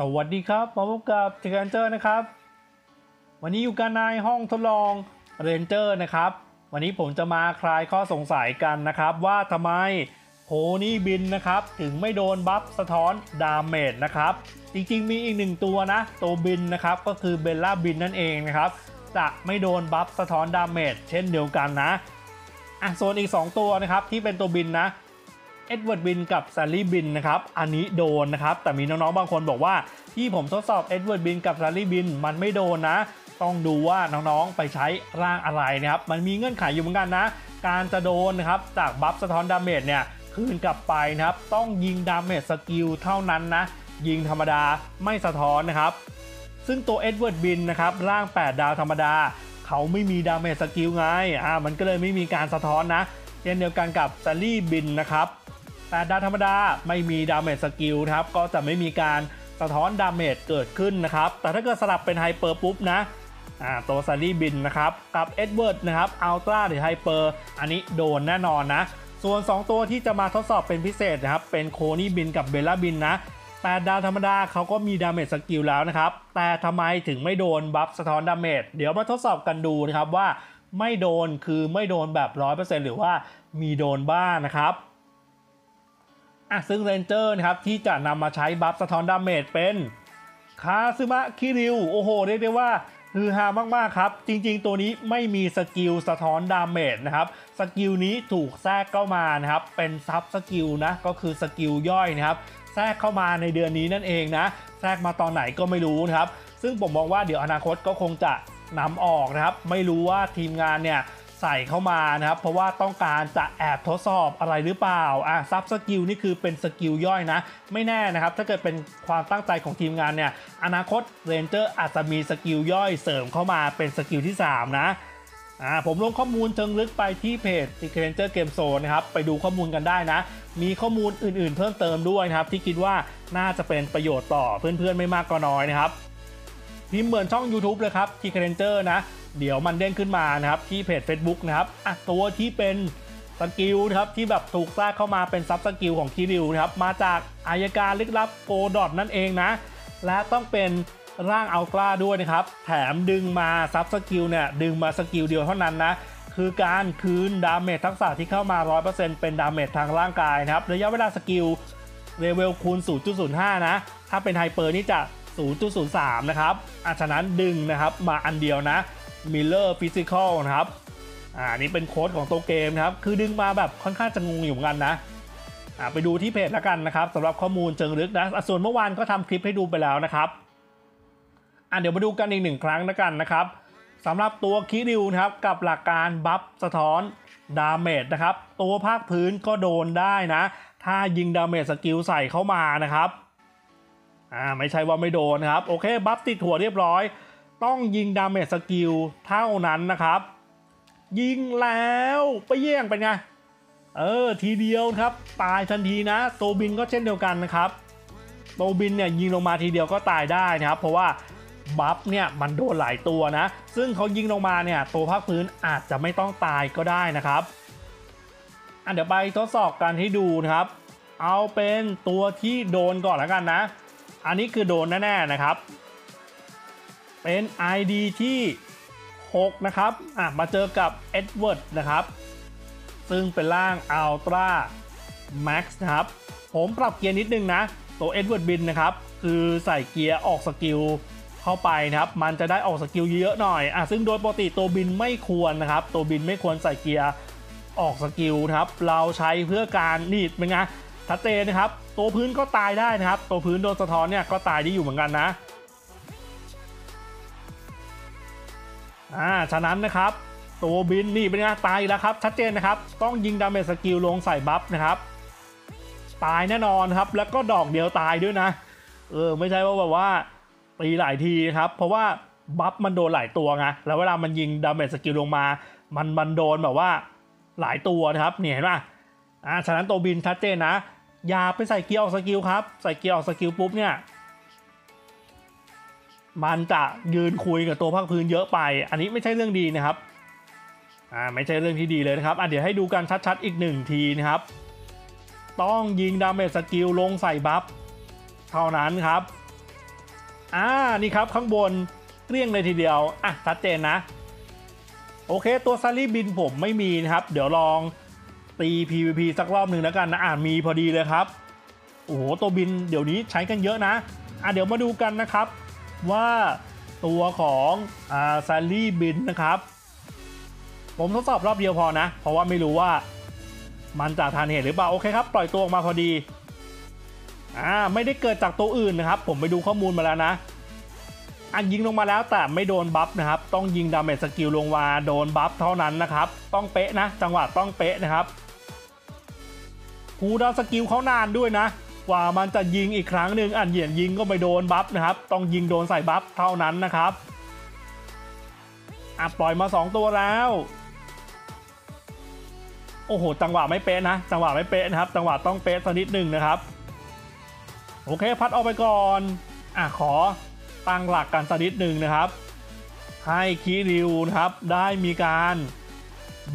สวัสดีครับมาพบกับเทเรนเจอร์นะครับ วันนี้อยู่กันในห้องทดลองเรนเจอร์นะครับ วันนี้ผมจะมาคลายข้อสงสัยกันนะครับ ว่าทำไมโคนี่บินนะครับ ถึงไม่โดน buff สะท้อน damage นะครับ จริงๆมีอีกหนึ่งตัวนะ ตัวบินนะครับ ก็คือเบลล่าบินนั่นเองนะครับ จะไม่โดน buff สะท้อน damage เช่นเดียวกันนะอะส่วนอีก 2 ตัวนะครับที่เป็นตัวบินนะ เอ็ดเวิร์ดบินกับซารีบินนะครับอันนี้โดนนะครับแต่มีน้องๆบางคนบอกว่าที่ผมทดสอบเอ็ดเวิร์ดบินกับซารีบินมันไม่โดนนะ ต้องดูว่าน้องๆไปใช้ร่างอะไรนะครับมันมีเงื่อนไขอยู่เหมือนกันนะ การจะโดนนะครับจาก buff สะท้อน damage เนี่ยคืนกลับไปนะครับต้องยิง damage skill เท่านั้นนะยิงธรรมดาไม่สะท้อนนะครับซึ่งตัวเอ็ดเวิร์ดบินนะครับร่าง 8 ดาวธรรมดา เขาไม่มี damage skill ไงอ่ามันก็เลยไม่มีการสะท้อนนะเช่นเดียวกันกับซารี่บินนะครับ แต่ดาวธรรมดาไม่มีดาเมจสกิลครับก็จะไม่มีการสะท้อน damage เกิดขึ้นนะครับ แต่ถ้าเกิดสลับเป็น hyper ปุ๊บนะตัวซารีบินนะครับ กับเอ็ดเวิร์ดนะครับ ultra หรือ hyper อันนี้โดนแน่นอนนะ ส่วน 2 ตัวที่จะมาทดสอบเป็นพิเศษนะครับ เป็นโคนี่บินกับเบลล่าบินนะแต่ดาวธรรมดาเขาก็มีดาเมจสกิลแล้วนะครับ แต่ทำไมถึงไม่โดน buff สะท้อน damage เดี๋ยวมาทดสอบกันดูนะครับว่าไม่โดนคือไม่โดนแบบ 100%หรือว่ามีโดนบ้างนะครับ อะซึ่งเรนเจอร์นะครับที่จะนำมาใช้ buff สะท้อน damage เป็นคาซึมะคิริวโอ้โหเรียกได้ว่าฮือฮามากๆครับ จริงๆ ตัวนี้ไม่มี skill สะท้อน damage นะครับ skill นี้ถูกแทรกเข้ามานะครับ เป็น sub skill นะ ก็คือ skill ย่อยนะครับ แทรกเข้ามาในเดือนนี้นั่นเองนะ แทรกมาตอนไหนก็ไม่รู้นะครับ ซึ่งผมมองว่าเดี๋ยวอนาคตก็คงจะนำออกนะครับ ไม่รู้ว่าทีมงานเนี่ย ใส่เข้ามานะครับ เพราะว่าต้องการจะแอบทดสอบอะไรหรือเปล่าอะ sub skill นี่คือเป็น skill ย่อยนะ ไม่แน่นะครับ ถ้าเกิดเป็นความตั้งใจของทีมงานเนี่ยอนาคตเรนเจอร์อาจจะมี skill ย่อยเสริมเข้ามาเป็น skill ที่ 3 นะอ่าผมลงข้อมูลเชิงลึกไปที่เพจ Tee Ranger Game Zone นะครับ ไปดูข้อมูลกันได้นะ มีข้อมูลอื่นๆ เพิ่มเติมด้วยนะครับ ที่คิดว่าน่าจะเป็นประโยชน์ต่อเพื่อนๆไม่มากก็น้อยนะครับ พิมพ์เหมือนช่อง YouTube เลยครับ Tee Ranger นะ เดี๋ยวมันเด้งขึ้นมานะครับ ที่เพจ Facebook นะครับอะตัวที่เป็น skill นะครับที่แบบถูกสร้างเข้ามาเป็น sub skill ของคิริวนะครับมาจากอายการลึกลับโกดอทนั่นเองนะ และต้องเป็นร่าง ultra ด้วยนะครับ แถมดึงมา sub skill เนี่ยดึงมา skill เดียวเท่านั้นนะ คือการคืน damage ทักษะที่เข้ามา 100%เป็น damage ทางร่างกายนะครับ ระยะเวลา skill level คูณ 0.05 นะ ถ้าเป็น hyper นี่จะ 0.03 นะครับอะฉะนั้นดึงนะครับมาอันเดียวนะ Mirror Physical นะครับ อ่านี่เป็นโค้ดของตัวเกมนะครับ คือดึงมาแบบค่อนข้างจะงงอยู่เหมือนกันนะ อ่าไปดูที่เพจแล้วกันนะครับสำหรับข้อมูลเชิงลึกนะ ส่วนเมื่อวานก็ทำคลิปให้ดูไปแล้วนะครับ อะเดี๋ยวมาดูกันอีกหนึ่งครั้งแล้วกันนะครับสำหรับตัวคิริวนะครับกับหลักการ buff สะท้อน damage นะครับ ตัวภาคพื้นก็โดนได้นะ ถ้ายิง damage skill ใส่เข้ามานะครับ อ่าไม่ใช่ว่าไม่โดนนะครับ โอเค buff ติดหัวเรียบร้อย ต้องยิง damage skill เท่านั้นนะครับ ยิงแล้วไปเนี่ยเป็นไง เออ ทีเดียวครับ ตายทันทีนะ ตัวบินก็เช่นเดียวกันนะครับตัวบินเนี่ยยิงลงมาทีเดียวก็ตายได้นะครับ เพราะว่า buff เนี่ยมันโดนหลายตัวนะ ซึ่งเขายิงลงมาเนี่ยตัวภาคพื้นอาจจะไม่ต้องตายก็ได้นะครับอันเดี๋ยวไปทดสอบกันให้ดูนะครับ เอาเป็นตัวที่โดนก่อนแล้วกันนะ อันนี้คือโดนแน่ๆนะครับ เป็น ID ที่ 6 นะครับอะมาเจอกับเอ็ดเวิร์ดนะครับ ซึ่งเป็นร่าง Ultra Max นะครับ ผมปรับเกียร์นิดนึงนะ ตัวเอ็ดเวิร์ดบินนะครับ คือใส่เกียร์ออก skill เข้าไปนะครับ มันจะได้ออก skill เยอะหน่อยอะซึ่งโดยปกติตัวบินไม่ควรนะครับ ตัวบินไม่ควรใส่เกียร์ออก skill นะครับ เราใช้เพื่อการนี่เป็นไงชัดเจนนะครับ ตัวพื้นก็ตายได้นะครับ ตัวพื้นโดนสะท้อนเนี่ยก็ตายได้อยู่เหมือนกันนะอ่าฉะนั้นนะครับ ตัวบินนี่เป็นไงตายแล้วครับ ชัดเจนนะครับ ต้องยิง damage skill ลงใส่ buff นะครับ ตายแน่นอนครับ แล้วก็ดอกเดียวตายด้วยนะ เออไม่ใช่ว่าแบบว่าตีหลายทีครับ เพราะว่า buff มันโดนหลายตัวไงแล้วเวลามันยิง damage skill ลงมา มันมันโดนแบบว่าหลายตัวนะครับเนี่ยเห็นป่ะอ่าฉะนั้นตัวบินชัดเจนนะ อย่าไปใส่เกียร์ออก skill ครับ ใส่เกียร์ออก skill ปุ๊บเนี่ย มันจะยืนคุยกับตัวภาคพื้นเยอะไป อันนี้ไม่ใช่เรื่องดีนะครับ อ่าไม่ใช่เรื่องที่ดีเลยนะครับ อะเดี๋ยวให้ดูกันชัดๆอีกหนึ่งทีนะครับ ต้องยิง damage skill ลงใส่ buff เท่านั้นครับ อ่านี่ครับข้างบนเกลี้ยงเลยทีเดียว อะชัดเจนนะ โอเคตัวซารีบินผมไม่มีนะครับ เดี๋ยวลอง ตี PVP สักรอบหนึ่งแล้วกันนะอ่ามีพอดีเลยครับ โอ้โห ตัวบินเดี๋ยวนี้ใช้กันเยอะนะ อะเดี๋ยวมาดูกันนะครับ ว่าตัวของอ่าซารี่บินนะครับ ผมทดสอบรอบเดียวพอนะ เพราะว่าไม่รู้ว่ามันจะทานเหตุหรือเปล่า โอเคครับ ปล่อยตัวออกมาพอดี อ่า ไม่ได้เกิดจากตัวอื่นนะครับ ผมไปดูข้อมูลมาแล้วนะอันยิงลงมาแล้วแต่ไม่โดน buff นะครับ ต้องยิง damage skill ลงมาโดน buff เท่านั้นนะครับ ต้องเป๊ะนะ จังหวะต้องเป๊ะนะครับ cooldown skill เขานานด้วยนะ กว่ามันจะยิงอีกครั้งหนึ่งอันเนี้ยยิงก็ไม่โดน buff นะครับ ต้องยิงโดนใส่ buff เท่านั้นนะครับอะปล่อยมา 2 ตัวแล้ว โอ้โห จังหวะไม่เป๊ะนะ จังหวะไม่เป๊ะนะครับ จังหวะต้องเป๊ะสักนิดหนึ่งนะครับ โอเค พัดออกไปก่อนอะขอตั้งหลักกันสักนิดหนึ่งนะครับ ให้คีริวนะครับ ได้มีการ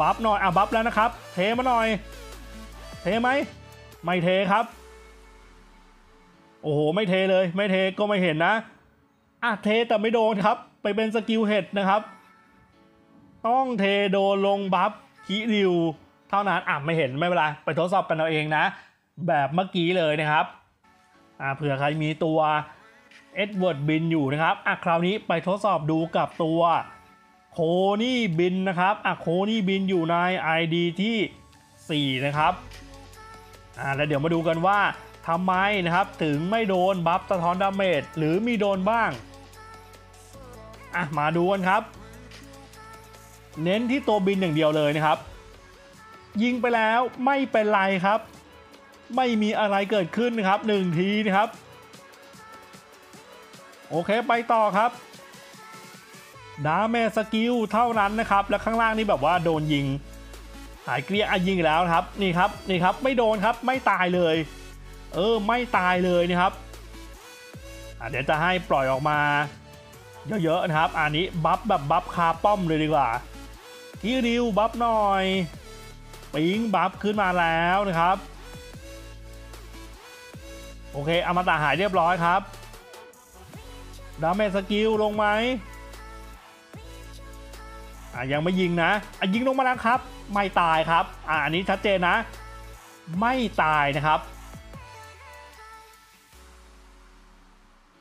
buff หน่อยอะ buff แล้วนะครับ เทมาหน่อย เทไหมไม่เทครับ โอ้โห ไม่เทเลย ไม่เทก็ไม่เห็นนะอะเทแต่ไม่โดนครับ ไปเป็น skill เห็ดนะครับ ต้องเทโดนลง buff คีริวเท่านั้นอะไม่เห็นไม่เป็นไรไปทดสอบกันเอาเองนะ แบบเมื่อกี้เลยนะครับอ่าเผื่อใครมีตัวเอ็ดเวิร์ดบินอยู่นะครับอะคราวนี้ไปทดสอบดูกับตัวโคนี่บินนะครับอะโคนี่บินอยู่ใน ID ที่ 4 นะครับ อ่าแล้วเดี๋ยวมาดูกันว่าทำไมนะครับถึงไม่โดน buff สะท้อน damage หรือมีโดนบ้างอะมาดูกันครับ เน้นที่ตัวบินอย่างเดียวเลยนะครับ ยิงไปแล้วไม่เป็นไรครับ ไม่มีอะไรเกิดขึ้นนะครับหนึ่งทีนะครับ โอเคไปต่อครับ damage skill เท่านั้นนะครับ และข้างล่างนี่แบบว่าโดนยิง หายเกลี้ยงอะยิงแล้วครับนี่ครับนี่ครับไม่โดนครับไม่ตายเลย เออไม่ตายเลยนะครับอะเดี๋ยวจะให้ปล่อยออกมาเยอะๆนะครับ อันนี้ buff แบบ buff คาป้อมเลยดีกว่าคีริว buff หน่อยปิ๊ง buff ขึ้นมาแล้วนะครับ โอเคอมตะหายเรียบร้อยครับ damage skill ลงไหม อะยังไม่ยิงนะอะยิงลงมาแล้วครับ ไม่ตายครับอะอันนี้ชัดเจนนะ ไม่ตายนะครับ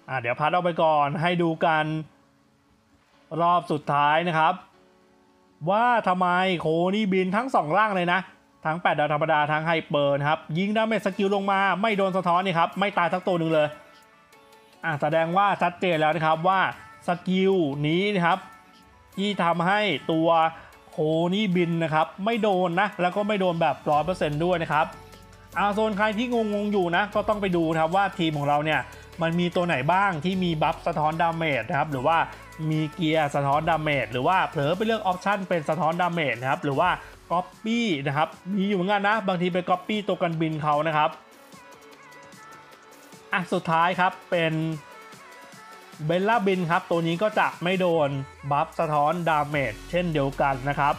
อะเดี๋ยวพัดเอาไปก่อนให้ดูกันรอบสุดท้ายนะครับ ว่าทำไมโคนี่บินทั้งสองร่างเลยนะ ทั้ง 8 ดาวธรรมดาทั้ง hyper นะครับ ยิง damage skill ลงมาไม่โดนสะท้อนนี่ครับ ไม่ตายสักตัวหนึ่งเลยอะแสดงว่าชัดเจนแล้วนะครับว่า skill นี้นะครับ ที่ทำให้ตัวโคนี่บินนะครับ ไม่โดนนะ แล้วก็ไม่โดนแบบ100%ด้วยนะครับอ่าส่วนใครที่งงๆอยู่นะ ก็ต้องไปดูนะครับว่าทีมของเราเนี่ยมันมีตัวไหนบ้างที่มี buff สะท้อน damage นะครับ หรือว่ามีเกียร์สะท้อน damage หรือว่าเผลอไปเลือก option เป็นสะท้อน damage นะครับ หรือว่าก๊อปปี้นะครับ มีอยู่เหมือนกันนะ บางทีไปก๊อปปี้ตัวกันบินเขานะครับอะสุดท้ายครับเป็น เบลล่าบินครับ ตัวนี้ก็จะไม่โดน buff สะท้อน damage เช่นเดียวกันนะครับ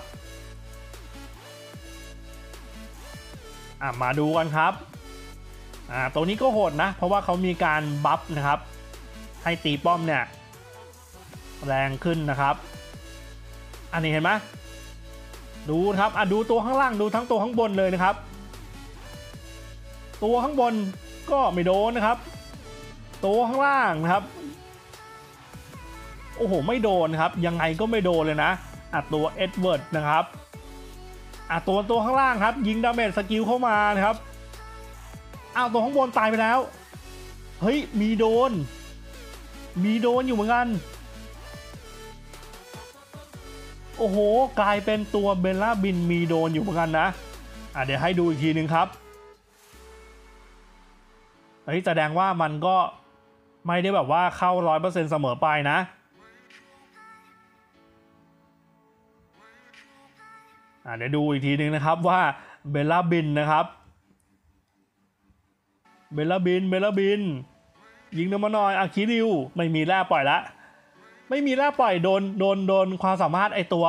อะมาดูกันครับอ่าตัวนี้ก็โหดนะ เพราะว่าเขามีการ buff นะครับ ให้ตีป้อมเนี่ยแรงขึ้นนะครับ อันนี้เห็นไหมดูครับอะดูตัวข้างล่างดูทั้งตัวข้างบนเลยนะครับ ตัวข้างบนก็ไม่โดนนะครับ ตัวข้างล่างนะครับ อ้โห ไม่โดนครับ ยังไงก็ไม่โดนเลยนะอะตัวเอ็ดเวิร์ดนะครับอะตัวตัวข้างล่างครับ ยิง damage skill เข้ามานะครับอ้าวตัวข้างบนตายไปแล้ว เฮ้ย มีโดน มีโดนอยู่เหมือนกัน โอ้โห กลายเป็นตัวเบลล่าบินมีโดนอยู่เหมือนกันนะอะเดี๋ยวให้ดูอีกทีหนึ่งครับเฮ้ยแสดงว่ามันก็ไม่ได้แบบว่าเข้าร้อยเปอร์เซ็นต์เสมอไปนะ เดี๋ยวดูอีกทีหนึ่งนะครับว่าเบลล่าบินนะครับ เบลล่าบิน เบลล่าบิน ยิงลงมาหน่อยอะคีริว ไม่มีแร่ปล่อยละ ไม่มีแร่ปล่อยโดนโดนโดนความสามารถไอตัว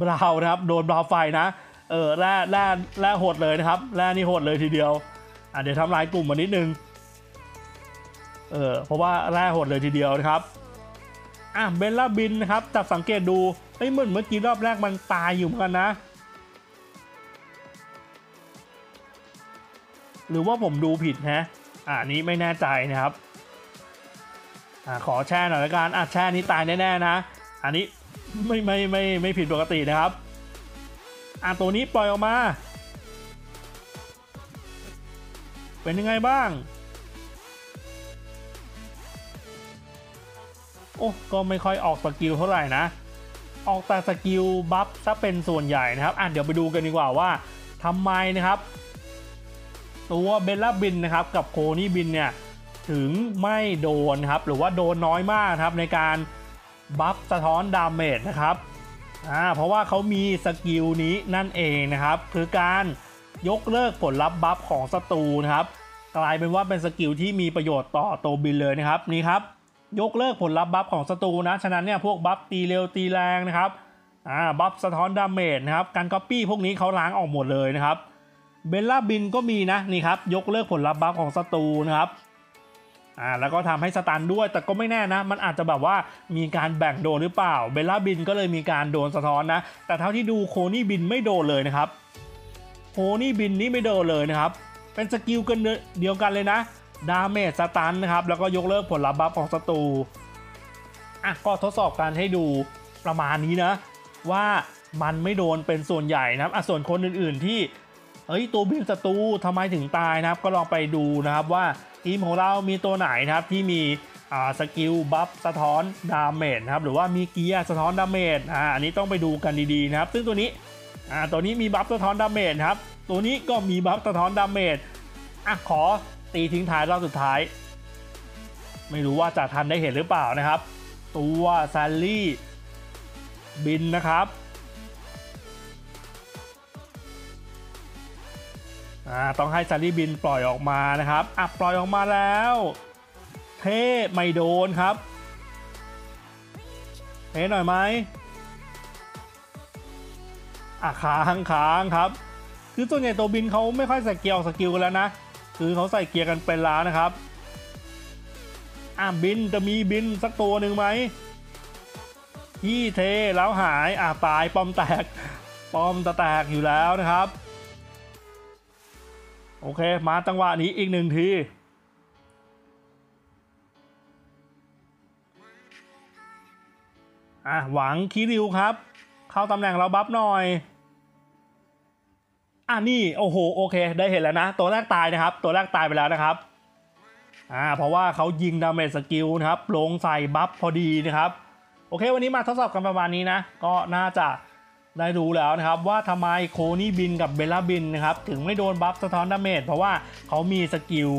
บราวน์นะครับ โดนบราวน์ไฟนะเออแร่แร่แร่โหดเลยนะครับแร่นี่โหดเลยทีเดียวอะเดี๋ยวทำลายกลุ่มมานิดนึงเออเพราะว่าแร่โหดเลยทีเดียวนะครับอะเบลล่าบินนะครับจับสังเกตดู เอ้ยเหมือนเมื่อกี้รอบแรกมันตายอยู่เหมือนกันนะ หรือว่าผมดูผิดฮะอ่านี้ไม่แน่ใจนะครับอ่าขอแช่หน่อยละกันอะแช่นี้ตายแน่ๆนะ อันนี้ไม่ไม่ไม่ไม่ผิดปกตินะครับอะตัวนี้ปล่อยออกมา เป็นยังไงบ้าง โอ้ก็ไม่ค่อยออก skill เท่าไหร่นะ ออกแต่ skill buff ซะเป็นส่วนใหญ่นะครับอะเดี๋ยวไปดูกันดีกว่าว่าทำไมนะครับ ตัวเบลล่าบินนะครับกับโคนี่บินเนี่ยถึงไม่โดนครับหรือว่าโดนน้อยมากครับในการ buff สะท้อน damage นะครับอ่าเพราะว่าเขามี skill นี้นั่นเองนะครับ คือการยกเลิกผลลัพธ์ buff ของศัตรูนะครับ กลายเป็นว่าเป็น skill ที่มีประโยชน์ต่อตัวบินเลยนะครับนี่ครับ ยกเลิกผลลัพธ์ buff ของศัตรูนะ ฉะนั้นเนี่ยพวก buff ตีเร็วตีแรงนะครับอ่า buff สะท้อน damage นะครับ การก๊อปปี้พวกนี้เขาล้างออกหมดเลยนะครับ เบลล่าบินก็มีนะนี่ครับยกเลิกผลลัพธ์ buff ของศัตรูนะครับอ่าแล้วก็ทำให้ stun ด้วย แต่ก็ไม่แน่นะ มันอาจจะแบบว่ามีการแบ่งโดนหรือเปล่า เบลล่าบินก็เลยมีการโดนสะท้อนนะ แต่เท่าที่ดูโคนี่บินไม่โดนเลยนะครับโคนี่บินนี่ไม่โดนเลยนะครับ เป็น skill อันเดียวกันเลยนะ damage stun นะครับ แล้วก็ยกเลิกผลลัพธ์ buff ของศัตรูอะก็ทดสอบกันให้ดูประมาณนี้นะ ว่ามันไม่โดนเป็นส่วนใหญ่นะครับอะส่วนคนอื่นๆที่เฮ้ยตัวบินศัตรูทำไมถึงตายนะครับ ก็ลองไปดูนะครับว่าทีมของเรามีตัวไหนนะครับที่มีอ่า skill buff สะท้อน damage นะครับหรือว่ามีเกียร์สะท้อน damage อ่าอันนี้ต้องไปดูกันดีๆนะครับ ซึ่งตัวนี้อ่าตัวนี้มี buff สะท้อน damage ครับตัวนี้ก็มี buff สะท้อน damage อะขอ ตีทิ้งท้ายรอบสุดท้าย ไม่รู้ว่าจะทันได้เห็นหรือเปล่านะครับ ตัวแซลลี่บินนะครับต้องให้แซลลี่บินปล่อยออกมานะครับอะปล่อยออกมาแล้ว เทไม่โดนครับเทหน่อยไหมอะค้างค้างครับ คือส่วนใหญ่ตัวบินเขาไม่ค่อยใส่เกียร์ออก skill กันแล้วนะ คือเขาใส่เกียร์กันเป็นล้านนะครับอะบินจะมีบินสักตัวหนึ่งไหมที่เทแล้วหายอะตายป้อมแตกป้อมจะแตกอยู่แล้วนะครับ โอเคมาจังหวะนี้อีกหนึ่งทีอะหวังคีริวครับ เข้าตำแหน่งเรา buff หน่อย อะนี่โอ้โหโอเค ได้เห็นแล้วนะ ตัวแรกตายนะครับ ตัวแรกตายไปแล้วนะครับอ่าเพราะว่าเขายิง damage skill นะครับลงใส่ buff พอดีนะครับ โอเค วันนี้มาทดสอบกันประมาณนี้นะ ก็น่าจะได้รู้แล้วนะครับ ว่าทำไมโคนี่บินกับเบลล่าบินนะครับถึงไม่โดน buff สะท้อน damage เพราะว่าเขามี skill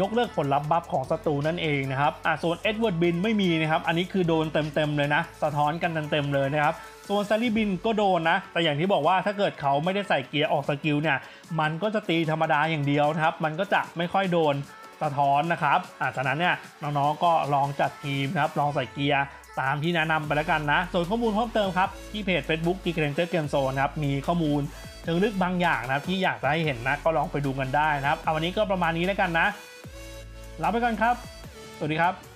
ยกเลิกผลลัพธ์ buff ของศัตรูนั่นเองนะครับอ่าส่วนเอ็ดเวิร์ดบินไม่มีนะครับ อันนี้คือโดนเต็มๆเลยนะ สะท้อนกันเต็มๆเลยนะครับ ส่วนแซลลี่บินก็โดนนะ แต่อย่างที่บอกว่าถ้าเกิดเขาไม่ได้ใส่เกียร์ออก skill เนี่ย มันก็จะตีธรรมดาอย่างเดียวนะครับ มันก็จะไม่ค่อยโดนสะท้อนนะครับอาจากนั้นเนี่ยน้องๆก็ลองจัดทีมนะครับ ลองใส่เกียร์ตามที่แนะนำไปแล้วกันนะ ส่วนข้อมูลเพิ่มเติมครับ ที่เพจ Facebook กีเกรนเจอร์เกมโซนครับ มีข้อมูลเชิงลึกบางอย่างนะครับ ที่อยากจะให้เห็นนะ ก็ลองไปดูกันได้นะครับ เอาวันนี้ก็ประมาณนี้แล้วกันนะลาไปก่อนครับ สวัสดีครับ